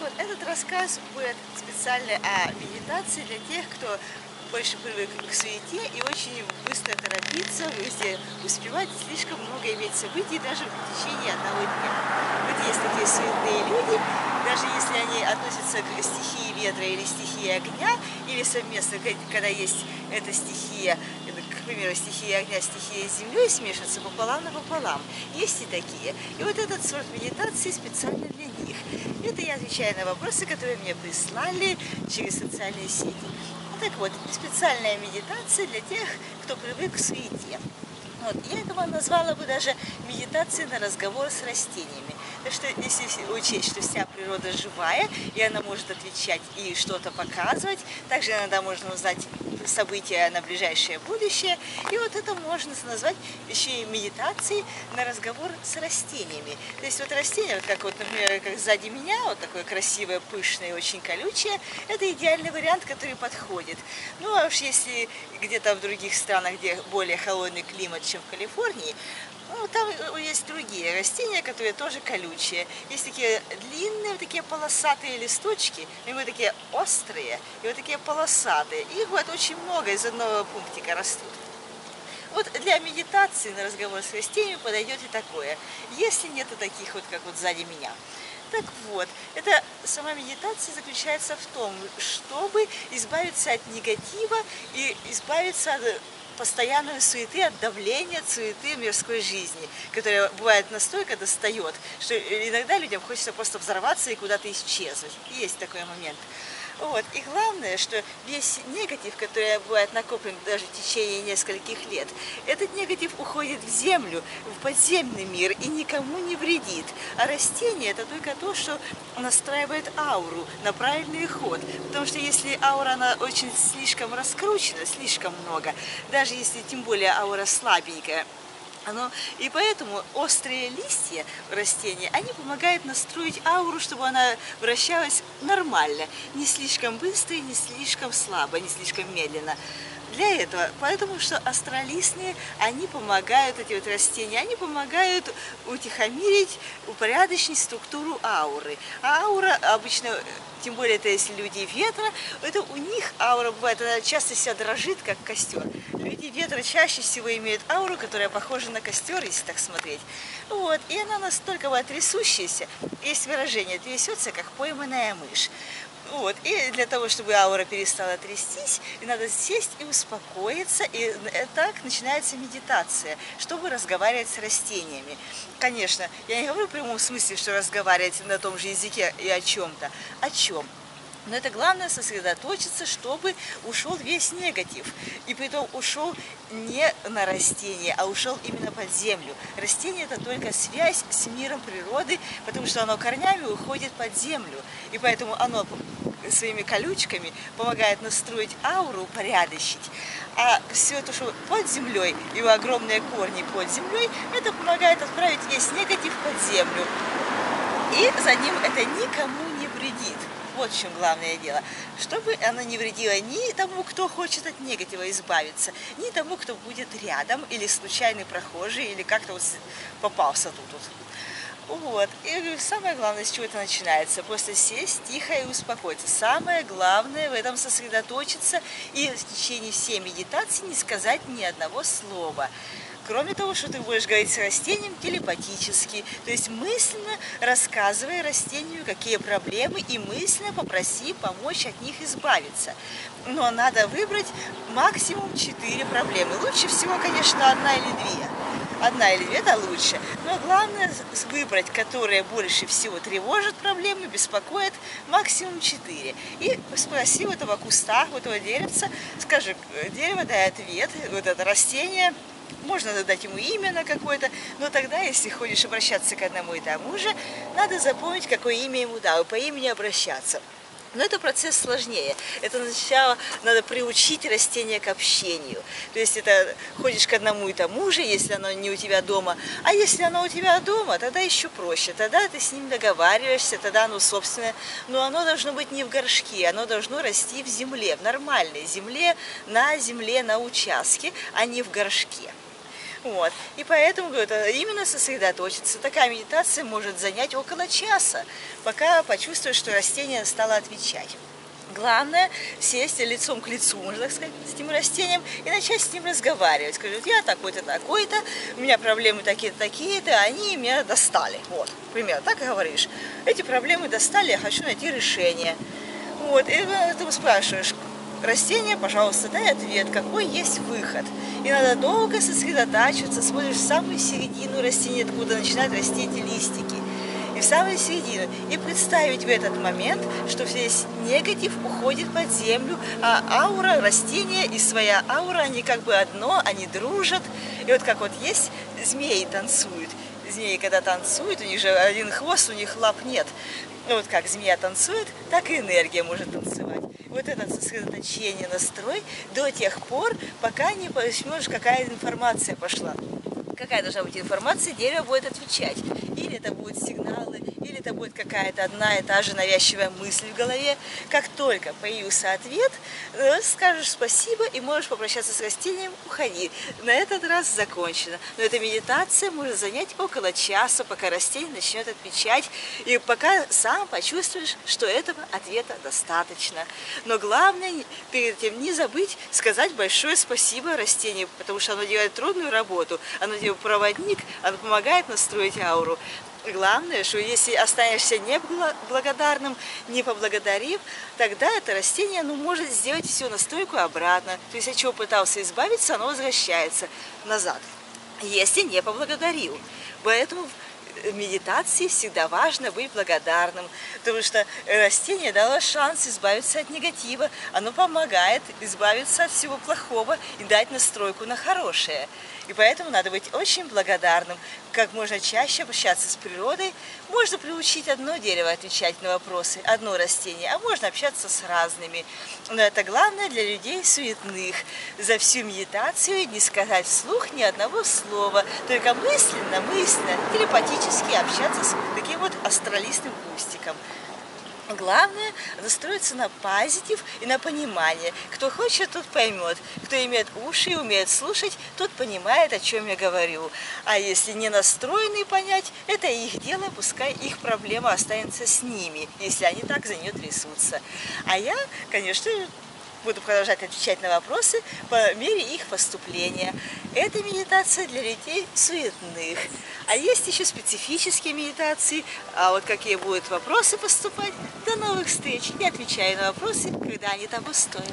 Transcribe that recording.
вот, этот рассказ будет специально о медитации для тех, кто больше привык к суете и очень быстро торопиться, везде успевать, слишком много иметь событий даже в течение одного дня. Вот есть такие суетные люди, даже если они относятся к стихии ветра или стихии огня, или совместно, когда есть эта стихия, к примеру, стихия огня, стихия земли смешиваются пополам на пополам. Есть и такие. И вот этот сорт медитации специально для них. Это я отвечаю на вопросы, которые мне прислали через социальные сети. Так вот, специальная медитация для тех, кто привык к суете. Вот. Я этого назвала бы даже медитацией на разговор с растениями. Так что если учесть, что вся природа живая, и она может отвечать и что-то показывать, также иногда можно узнать события на ближайшее будущее. И вот это можно назвать еще и медитацией на разговор с растениями. То есть вот растение, вот как вот, например, как сзади меня, вот такое красивое, пышное, очень колючее, это идеальный вариант, который подходит. Ну а уж если где-то в других странах, где более холодный климат, чем в Калифорнии, ну, там есть другие растения, которые тоже колючие. Есть такие длинные, такие полосатые листочки, и вот такие острые, и вот такие полосатые. Их вот очень много из одного пунктика растут. Вот для медитации на разговор с растениями подойдет и такое, если нет таких вот, как вот сзади меня. Так вот, это сама медитация заключается в том, чтобы избавиться от негатива и избавиться от постоянной суеты, от давления, суеты мирской жизни, которая бывает настолько достает, что иногда людям хочется просто взорваться и куда-то исчезнуть. Есть такой момент. Вот. И главное, что весь негатив, который бывает накоплен даже в течение нескольких лет, этот негатив уходит в землю, в подземный мир и никому не вредит. А растение это только то, что настраивает ауру на правильный ход. Потому что если аура она очень слишком раскручена, слишком много, даже если тем более аура слабенькая, оно, и поэтому острые листья растения, они помогают настроить ауру, чтобы она вращалась нормально, не слишком быстро не слишком слабо, не слишком медленно для этого, поэтому что астролистные, они помогают, эти вот растения, они помогают утихомирить, упорядочить структуру ауры. А аура обычно, тем более это если люди ветра, это у них аура бывает, она часто себя дрожит, как костер. Ветра чаще всего имеют ауру, которая похожа на костер, если так смотреть. Вот, и она настолько вот трясущаяся, есть выражение, трясется, как пойманная мышь. Вот. И для того, чтобы аура перестала трястись, и надо сесть и успокоиться. И так начинается медитация, чтобы разговаривать с растениями. Конечно, я не говорю в прямом смысле, что разговаривать на том же языке и о чем-то. О чем? Но это главное сосредоточиться, чтобы ушел весь негатив. И притом ушел не на растение, а ушел именно под землю. Растение это только связь с миром природы, потому что оно корнями уходит под землю. И поэтому оно своими колючками помогает настроить ауру, упорядочить. А все то, что под землей, его огромные корни под землей, это помогает отправить весь негатив под землю. И за ним это никому не вредит. Вот в чем главное дело. Чтобы она не вредила ни тому, кто хочет от негатива избавиться, ни тому, кто будет рядом, или случайный прохожий, или как-то вот попался тут. Вот. Вот. И самое главное, с чего это начинается. Просто сесть тихо и успокоиться. Самое главное в этом сосредоточиться и в течение всей медитации не сказать ни одного слова. Кроме того, что ты будешь говорить с растением телепатически, то есть мысленно рассказывая растению, какие проблемы, и мысленно попроси помочь от них избавиться. Но надо выбрать максимум 4 проблемы. Лучше всего, конечно, одна или две одна или две, это лучше. Но главное выбрать, которые больше всего тревожат проблемы, беспокоят, максимум четыре. И спроси у этого куста, у этого деревца, скажи, дерево дай ответ, вот это растение, можно задать ему имя на какое-то, но тогда, если хочешь обращаться к одному и тому же, надо запомнить, какое имя ему дал, по имени обращаться. Но это процесс сложнее. Это сначала надо приучить растение к общению. То есть это ходишь к одному и тому же, если оно не у тебя дома. А если оно у тебя дома, тогда еще проще. Тогда ты с ним договариваешься, тогда оно собственное. Но оно должно быть не в горшке, оно должно расти в земле, в нормальной земле, на земле, на участке, а не в горшке. Вот. И поэтому говорю, именно сосредоточиться. Такая медитация может занять около часа, пока почувствуешь, что растение стало отвечать. Главное сесть лицом к лицу, можно так сказать, с этим растением и начать с ним разговаривать. Скажут, я такой-то, такой-то, у меня проблемы такие-то, такие-то, они меня достали. Вот, примерно, так и говоришь. Эти проблемы достали, я хочу найти решение. Вот, и ты спрашиваешь, растение, пожалуйста, дай ответ, какой есть выход. И надо долго сосредотачиваться, смотришь в самую середину растения, откуда начинают расти эти листики и в самую середину. И представить в этот момент, что весь негатив уходит под землю, а аура растения и своя аура, они как бы одно, они дружат. И вот как вот есть змеи танцуют. Змеи, когда танцуют, у них же один хвост, у них лап нет. Ну вот как змея танцует, так и энергия может танцевать. Вот это сосредоточение, настрой до тех пор, пока не поймешь, какая информация пошла какая должна быть информация, дерево будет отвечать. Или это будут сигналы, или это будет какая-то одна и та же навязчивая мысль в голове. Как только появился ответ, э, скажешь спасибо и можешь попрощаться с растением, уходи. На этот раз закончено. Но эта медитация может занять около часа, пока растение начнет отвечать, и пока сам почувствуешь, что этого ответа достаточно. Но главное перед этим не забыть сказать большое спасибо растению, потому что оно делает трудную работу, оно делает проводник, оно помогает настроить ауру. Главное, что если останешься неблагодарным, не поблагодарив, тогда это растение ну, может сделать всю настойку обратно. То есть от чего пытался избавиться, оно возвращается назад, если не поблагодарил. Поэтому медитации всегда важно быть благодарным, потому что растение дало шанс избавиться от негатива, оно помогает избавиться от всего плохого и дать настройку на хорошее. И поэтому надо быть очень благодарным, как можно чаще общаться с природой. Можно приучить одно дерево отвечать на вопросы, одно растение, а можно общаться с разными. Но это главное для людей суетных. За всю медитацию не сказать вслух ни одного слова, только мысленно, мысленно, телепатически общаться с таким вот астралистным кустиком. Главное настроиться на позитив и на понимание. Кто хочет, тот поймет. Кто имеет уши и умеет слушать, тот понимает, о чем я говорю. А если не настроенный понять, это их дело, пускай их проблема останется с ними, если они так за нее трясутся. А я, конечно, буду продолжать отвечать на вопросы по мере их поступления. Это медитация для людей суетных. А есть еще специфические медитации. А вот какие будут вопросы поступать, до новых встреч. Я отвечаю на вопросы, когда они того стоят.